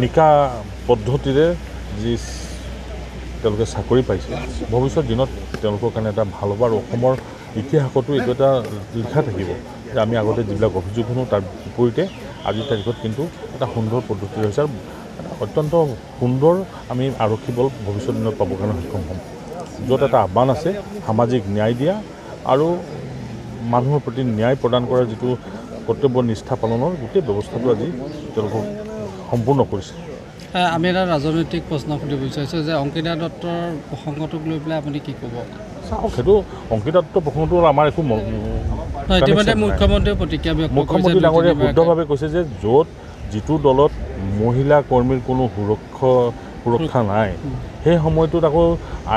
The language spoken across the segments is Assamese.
নিকা পদ্ধতিৰে যি তেওঁলোকে চাকৰি পাইছে ভৱিষ্যত দিনত তেওঁলোকৰ কাৰণে এটা ভাল হ'ব আৰু অসমৰ ইতিহাসতো এইটো এটা লিখা থাকিব যে আমি আগতে যিবিলাক অভিযোগ শুনো তাৰ বিপৰীতে আজিৰ তাৰিখত কিন্তু এটা সুন্দৰ পদ্ধতি হৈছে আৰু অত্যন্ত সুন্দৰ আমি আৰক্ষী বল ভৱিষ্যত দিনত পাবৰ কাৰণে সক্ষম হ'ম। য'ত এটা আহ্বান আছে সামাজিক ন্যায় দিয়া আৰু মানুহৰ প্ৰতি ন্যায় প্ৰদান কৰাৰ যিটো কৰ্তব্য নিষ্ঠা পালনৰ গোটেই ব্যৱস্থাটো আজি তেওঁলোকক সম্পূৰ্ণ কৰিছে। আমি এটা ৰাজনৈতিক প্ৰশ্ন সুধিব বিচাৰিছোঁ যে অংকিতা দত্তৰ প্ৰসংগটোক লৈ পেলাই আপুনি কি ক'ব? চাওক সেইটো অংকিতাত্ব প্ৰসংগটো আমাৰ একো ইতিমধ্যে। মুখ্যমন্ত্ৰীয়ে প্ৰতিক্ৰিয়া মুখ্যমন্ত্ৰী তিনিবাৰকৈ। শুদ্ধভাৱে কৈছে যে য'ত যিটো দলত মহিলা কৰ্মীৰ কোনো সুৰক্ষা সুৰক্ষা নাই সেই সময়টোত আকৌ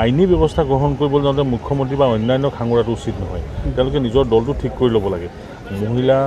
আইনী ব্যৱস্থা গ্ৰহণ কৰিবলৈ যাওঁতে মুখ্যমন্ত্ৰী বা অন্যান্য খাঙৰাটো উচিত নহয়। তেওঁলোকে নিজৰ দলটো ঠিক কৰি ল'ব লাগে। মহিলা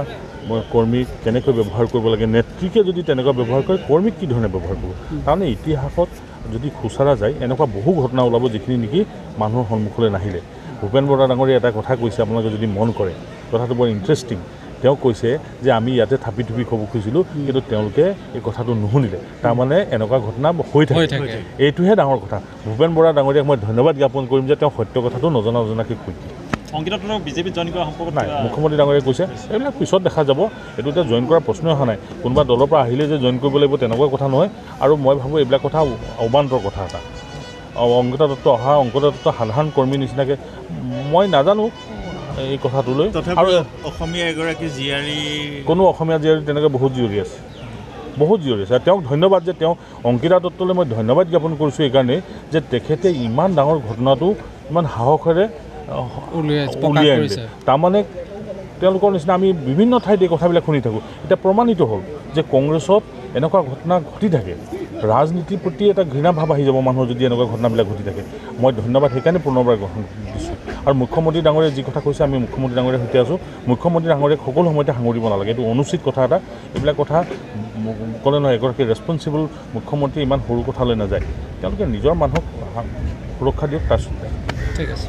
ম- কৰ্মীক কেনেকৈ ব্যৱহাৰ কৰিব লাগে নেত্ৰীকে যদি তেনেকুৱা ব্যৱহাৰ কৰে কৰ্মীক কি ধৰণে ব্যৱহাৰ কৰিব? তাৰমানে ইতিহাসত যদি খুচৰা যায় এনেকুৱা বহু ঘটনা ওলাব যিখিনি নেকি মানুহৰ সন্মুখলৈ নাহিলে। ভূপেন বৰা ডাঙৰীয়াই এটা কথা কৈছে আপোনালোকে যদি মন কৰে কথাটো বৰ ইণ্টাৰেষ্টিং তেওঁ কৈছে যে আমি ইয়াতে থাপি থুপি ক'ব খুজিছিলোঁ কিন্তু তেওঁলোকে এই কথাটো নুশুনিলে। তাৰমানে এনেকুৱা ঘটনা হৈ থাকে। এইটোহে ডাঙৰ কথা। ভূপেন বৰা ডাঙৰীয়াক মই ধন্যবাদ জ্ঞাপন কৰিম যে তেওঁ সত্য কথাটো নজনা নজনাকৈ কৈ দিয়ে। অংকিতা দত্তক বিজেপিত জইন কৰা সম্পৰ্কত নাই কিবা- মুখ্যমন্ত্ৰী ডাঙৰীয়াই কৈছে এইবিলাক পিছত দেখা যাব। এইটো এতিয়া জইন কৰাৰ প্ৰশ্নই অহা নাই। কোনোবা দলৰ পৰা আহিলে যে জইন কৰিব লাগিব তেনেকুৱা কথা নহয়। আৰু মই ভাবোঁ এইবিলাক কথা অবান্তৰ কথা এটা। আৰু অংকিতা দত্ত অহা অংকিতা দত্ত সাধাৰণ কৰ্মীৰ নিচিনাকৈ। মই নাজানো এই কথাটোলৈ। আৰু তথাপিও অসমীয়া এগৰাকী জীয়াৰী কোনো অসমীয়া জীয়াৰী তেনেকৈ বহুত জীয়ৰী আছে। বহুত জীয়ৰী আছে। আৰু তেওঁক ধন্যবাদ যে তেওঁ অংকিতা দত্তলৈ মই ধন্যবাদ জ্ঞাপন কৰিছোঁ এইকাৰণেই যে তেখেতে ইমান ডাঙৰ ঘটনাটো ইমান সাহসেৰে উলিয়াই আনিলে তাৰমানে তেওঁলোকৰ নিচিনা আমি বিভিন্ন ঠাইত এই কথাবিলাক শুনি থাকোঁ। এতিয়া প্ৰমাণিত হ'ল যে কংগ্ৰেছত এনেকুৱা ঘটনা ঘটি থাকে। ৰাজনীতিৰ প্ৰতি এটা ঘৃণা ভাৱ আহি যাব মানুহৰ যদি এনেকুৱা ঘটনাবিলাক ঘটি থাকে। মই ধন্যবাদ সেইকাৰণে পুনৰবাৰ গ্ৰহণ দিছোঁ। আৰু মুখ্যমন্ত্ৰী ডাঙৰীয়াই যি কথা কৈছে আমি মুখ্যমন্ত্ৰী ডাঙৰীয়াৰ সৈতে আছোঁ। মুখ্যমন্ত্ৰী ডাঙৰীয়াক সকলো সময়তে সাঙুৰিব নালাগে। এইটো অনুচিত কথা এটা। এইবিলাক কথা ক'লে নহয় এগৰাকী ৰেচপনচিবল মুখ্যমন্ত্ৰী ইমান সৰু কথালৈ নাযায়। তেওঁলোকে নিজৰ মানুহক সুৰক্ষা দিয়ক তাৰ ঠিক আছে।